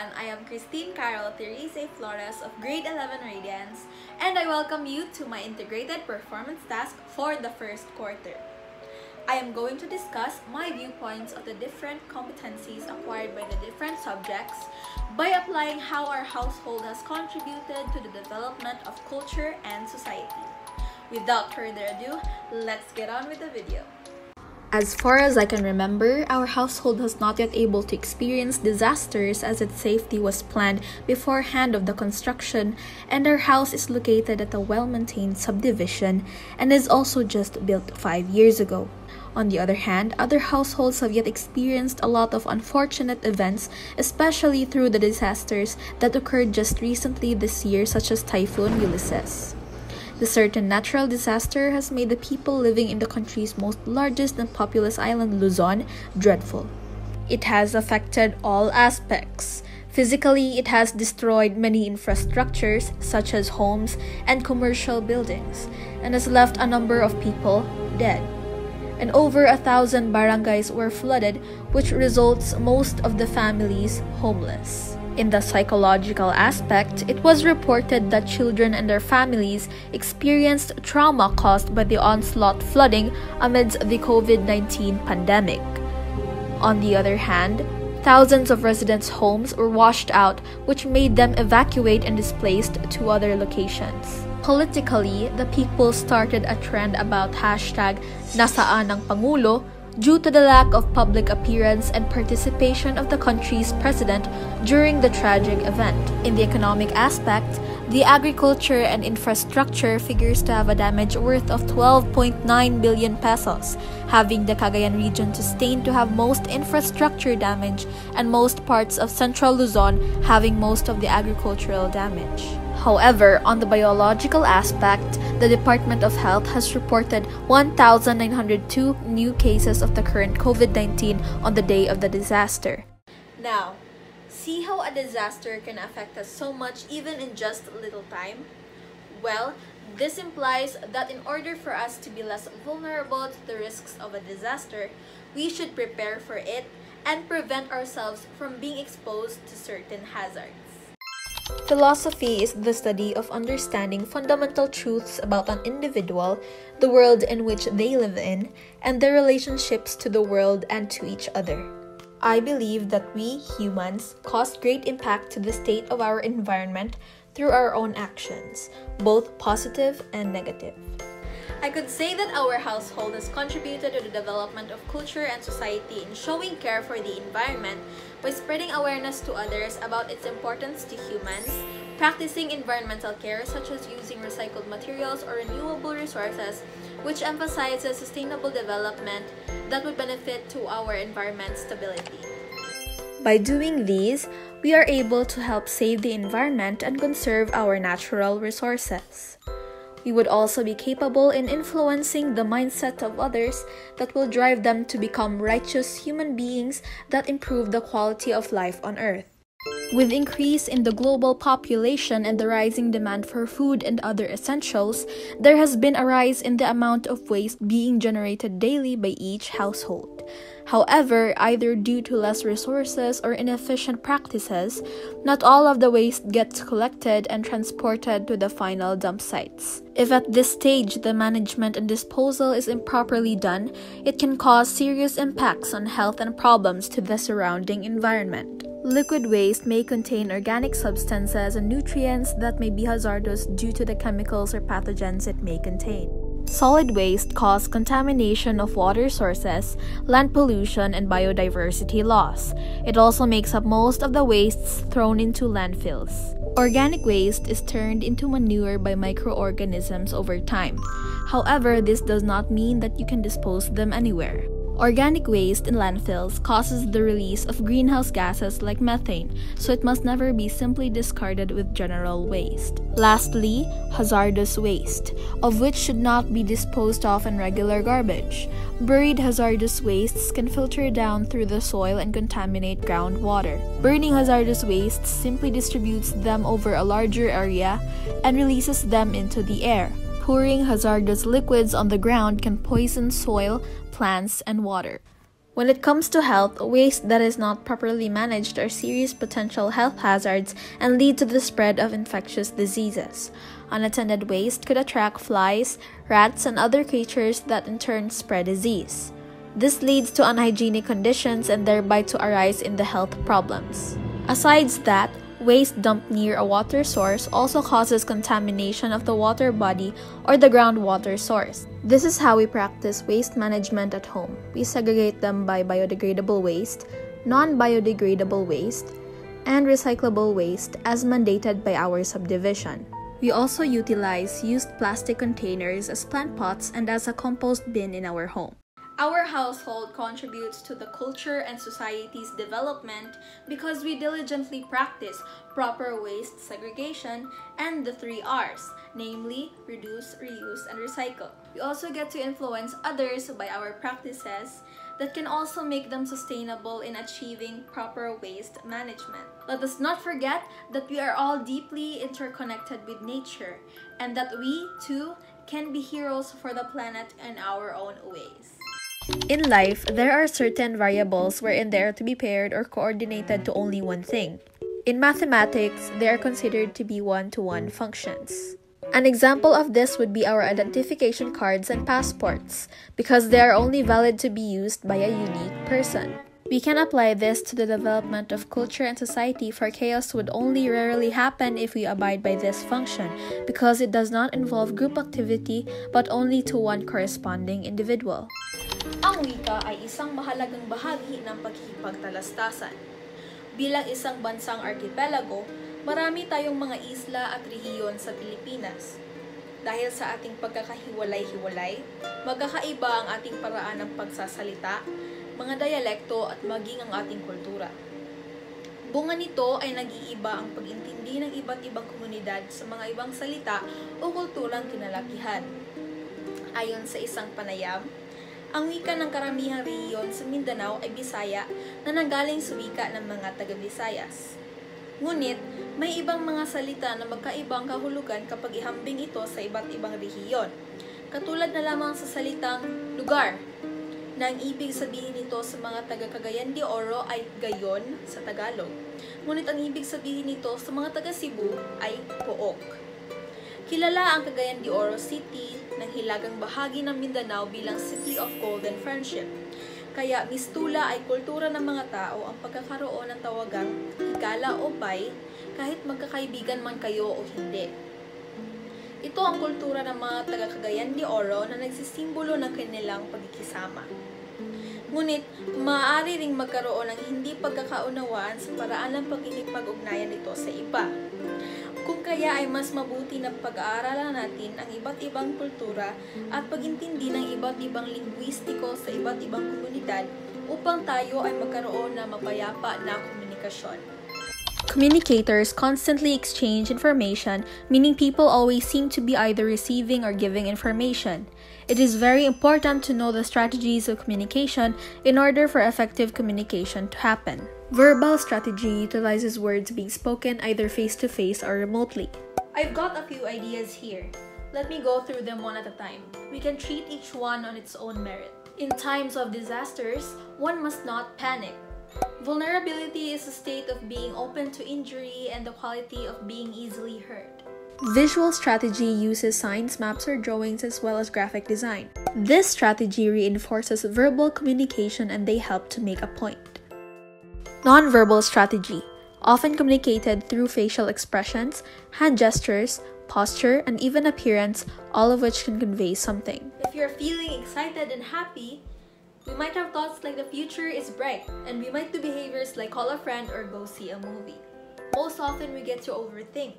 everyone. I am Kristine Karole Therese Flores of Grade 11 Radiance, and I welcome you to my integrated performance task for the first quarter. I am going to discuss my viewpoints of the different competencies acquired by the different subjects by applying how our household has contributed to the development of culture and society. Without further ado, let's get on with the video. As far as I can remember, our household has not yet able to experience disasters as its safety was planned beforehand of the construction, and our house is located at a well-maintained subdivision and is also just built 5 years ago. On the other hand, other households have yet experienced a lot of unfortunate events, especially through the disasters that occurred just recently this year such as Typhoon Ulysses. The certain natural disaster has made the people living in the country's most largest and populous island, Luzon, dreadful. It has affected all aspects. Physically, it has destroyed many infrastructures, such as homes and commercial buildings, and has left a number of people dead. And over a thousand barangays were flooded, which results most of the families homeless. In the psychological aspect, it was reported that children and their families experienced trauma caused by the onslaught flooding amidst the COVID 19 pandemic. On the other hand, thousands of residents' homes were washed out, which made them evacuate and displaced to other locations. Politically, the people started a trend about hashtag Nasaan ng Pangulo due to the lack of public appearance and participation of the country's president during the tragic event. In the economic aspect, the agriculture and infrastructure figures to have a damage worth of 12.9 billion pesos, having the Cagayan region sustained to have most infrastructure damage and most parts of central Luzon having most of the agricultural damage. However, on the biological aspect, the Department of Health has reported 1,902 new cases of the current COVID 19 on the day of the disaster. Now, see how a disaster can affect us so much even in just a little time? Well, this implies that in order for us to be less vulnerable to the risks of a disaster, we should prepare for it and prevent ourselves from being exposed to certain hazards. Philosophy is the study of understanding fundamental truths about an individual, the world in which they live in, and their relationships to the world and to each other. I believe that we, humans, cause great impact to the state of our environment through our own actions, both positive and negative. I could say that our household has contributed to the development of culture and society in showing care for the environment by spreading awareness to others about its importance to humans, practicing environmental care such as using recycled materials or renewable resources, which emphasizes sustainable development that would benefit to our environment stability. By doing these, we are able to help save the environment and conserve our natural resources. We would also be capable in influencing the mindset of others that will drive them to become righteous human beings that improve the quality of life on earth. With increase in the global population and the rising demand for food and other essentials, there has been a rise in the amount of waste being generated daily by each household. However, either due to less resources or inefficient practices, not all of the waste gets collected and transported to the final dump sites. If at this stage the management and disposal is improperly done, it can cause serious impacts on health and problems to the surrounding environment. Liquid waste may contain organic substances and nutrients that may be hazardous due to the chemicals or pathogens it may contain. Solid waste cause contamination of water sources, land pollution, and biodiversity loss. It also makes up most of the wastes thrown into landfills. Organic waste is turned into manure by microorganisms over time. However, this does not mean that you can dispose them anywhere. Organic waste in landfills causes the release of greenhouse gases like methane, so it must never be simply discarded with general waste. Lastly, hazardous waste, of which should not be disposed of in regular garbage. Buried hazardous wastes can filter down through the soil and contaminate groundwater. Burning hazardous wastes simply distributes them over a larger area and releases them into the air. Pouring hazardous liquids on the ground can poison soil, plants, and water. When it comes to health, waste that is not properly managed are serious potential health hazards and lead to the spread of infectious diseases. Unattended waste could attract flies, rats, and other creatures that in turn spread disease. This leads to unhygienic conditions and thereby to arise in the health problems. Asides that, waste dumped near a water source also causes contamination of the water body or the groundwater source. This is how we practice waste management at home. We segregate them by biodegradable waste, non biodegradable waste, and recyclable waste as mandated by our subdivision. We also utilize used plastic containers as plant pots and as a compost bin in our home. Our household contributes to the culture and society's development because we diligently practice proper waste segregation and the three R's, namely reduce, reuse, and recycle. We also get to influence others by our practices that can also make them sustainable in achieving proper waste management. Let us not forget that we are all deeply interconnected with nature and that we, too, can be heroes for the planet in our own ways. In life, there are certain variables wherein they are to be paired or coordinated to only one thing. In mathematics, they are considered to be one to one functions. An example of this would be our identification cards and passports, because they are only valid to be used by a unique person. We can apply this to the development of culture and society, for chaos would only rarely happen if we abide by this function, because it does not involve group activity but only to one corresponding individual. Ang wika ay isang mahalagang bahagi ng pagkikipagtalastasan. Bilang isang bansang arkipelago, marami tayong mga isla at rehiyon sa Pilipinas. Dahil sa ating pagkakahiwalay-hiwalay, magkakaiba ang ating paraan ng pagsasalita, mga dialekto at maging ang ating kultura. Bunga nito ay nag-iiba ang pag-intindi ng iba't ibang komunidad sa mga ibang salita o kulturang kinalakihan. Ayon sa isang panayam, ang wika ng karamihang rehiyon sa Mindanao ay Bisaya na nanggaling sa wika ng mga taga-Visayas. Ngunit, may ibang mga salita na magkaibang kahulugan kapag ihambing ito sa iba't ibang rehiyon. Katulad na lamang sa salitang lugar na ang ibig sabihin nito sa mga taga Cagayan de Oro ay gayon sa Tagalog. Ngunit ang ibig sabihin nito sa mga taga Cebu ay pook. Kilala ang Cagayan de Oro City ng hilagang bahagi ng Mindanao bilang City of Golden Friendship. Kaya mistula ay kultura ng mga tao ang pagkakaroon ng tawagang higala o bay kahit magkakaibigan man kayo o hindi. Ito ang kultura ng mga taga Cagayan de Oro na nagsisimbolo ng kanilang pagkikisama. Ngunit, maaari ring magkaroon ng hindi pagkakaunawaan sa paraan ng pagkikipag-ugnayan nito sa iba. Kaya ay mas mabuti na pag-aaralan natin ang iba't ibang kultura at pagintindi ng iba't ibang lingwistiko sa iba't ibang komunidad upang tayo ay magkaroon ng mapayapa na komunikasyon. Communicators constantly exchange information, meaning people always seem to be either receiving or giving information. It is very important to know the strategies of communication in order for effective communication to happen. Verbal strategy utilizes words being spoken either face to face or remotely. I've got a few ideas here. Let me go through them one at a time. We can treat each one on its own merit. In times of disasters, one must not panic. Vulnerability is a state of being open to injury and the quality of being easily hurt. Visual strategy uses signs, maps, or drawings as well as graphic design. This strategy reinforces verbal communication and they help to make a point. Nonverbal strategy, often communicated through facial expressions, hand gestures, posture, and even appearance, all of which can convey something. If you're feeling excited and happy, we might have thoughts like the future is bright, and we might do behaviors like call a friend or go see a movie. Most often, we get to overthink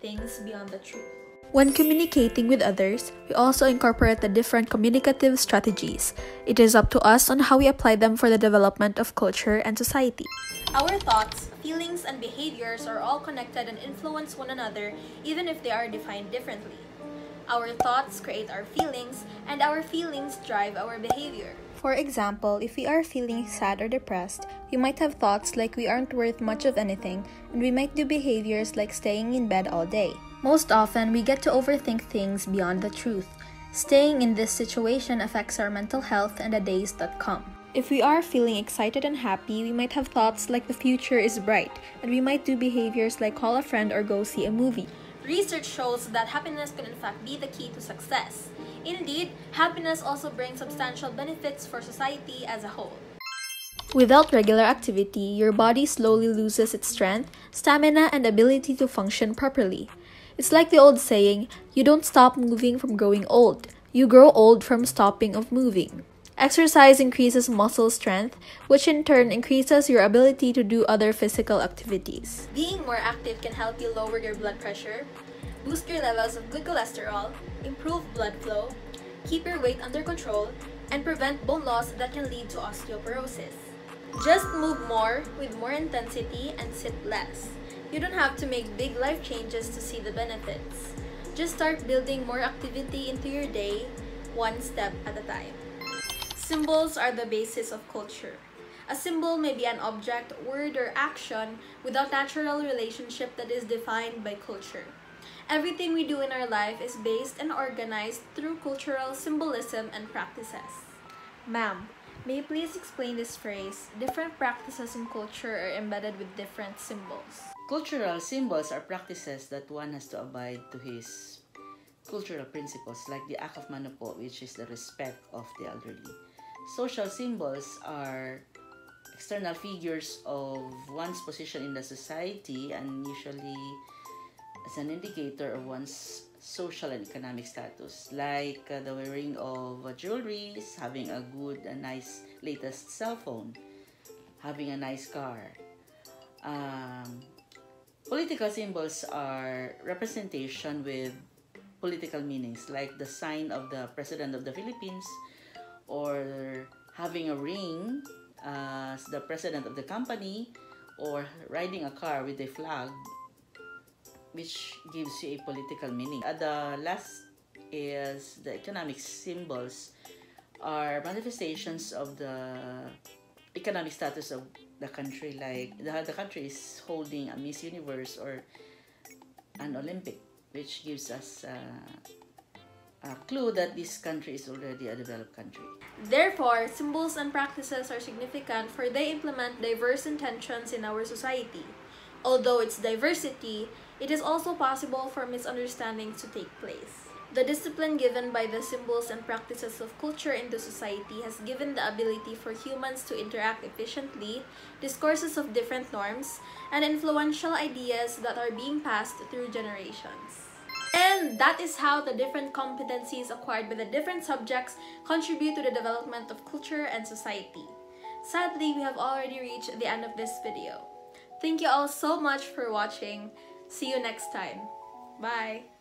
things beyond the truth. When communicating with others, we also incorporate the different communicative strategies. It is up to us on how we apply them for the development of culture and society. Our thoughts, feelings, and behaviors are all connected and influence one another even if they are defined differently. Our thoughts create our feelings, and our feelings drive our behavior. For example, if we are feeling sad or depressed, we might have thoughts like we aren't worth much of anything, and we might do behaviors like staying in bed all day. Most often, we get to overthink things beyond the truth. Staying in this situation affects our mental health and the days that come. If we are feeling excited and happy, we might have thoughts like the future is bright, and we might do behaviors like call a friend or go see a movie. Research shows that happiness can in fact be the key to success. Indeed, happiness also brings substantial benefits for society as a whole. Without regular activity, your body slowly loses its strength, stamina, and ability to function properly. It's like the old saying, you don't stop moving from growing old, you grow old from stopping of moving. Exercise increases muscle strength, which in turn increases your ability to do other physical activities. Being more active can help you lower your blood pressure, boost your levels of good cholesterol, improve blood flow, keep your weight under control, and prevent bone loss that can lead to osteoporosis. Just move more with more intensity and sit less. You don't have to make big life changes to see the benefits. Just start building more activity into your day, one step at a time. Symbols are the basis of culture. A symbol may be an object, word, or action without natural relationship that is defined by culture. Everything we do in our life is based and organized through cultural symbolism and practices. Ma'am, may you please explain this phrase? Different practices in culture are embedded with different symbols. Cultural symbols are practices that one has to abide to his cultural principles like the act of manopo which is the respect of the elderly. Social symbols are external figures of one's position in the society and usually as an indicator of one's social and economic status like uh, the wearing of uh, jewelry having a good and nice latest cell phone having a nice car um, political symbols are representation with political meanings like the sign of the president of the philippines or having a ring as the president of the company or riding a car with a flag which gives you a political meaning. Uh, the last is the economic symbols are manifestations of the economic status of the country like the, the country is holding a Miss Universe or an Olympic which gives us uh, a clue that this country is already a developed country. Therefore, symbols and practices are significant for they implement diverse intentions in our society. Although it's diversity, it is also possible for misunderstandings to take place. The discipline given by the symbols and practices of culture in the society has given the ability for humans to interact efficiently, discourses of different norms, and influential ideas that are being passed through generations. And that is how the different competencies acquired by the different subjects contribute to the development of culture and society. Sadly, we have already reached the end of this video. Thank you all so much for watching. See you next time. Bye!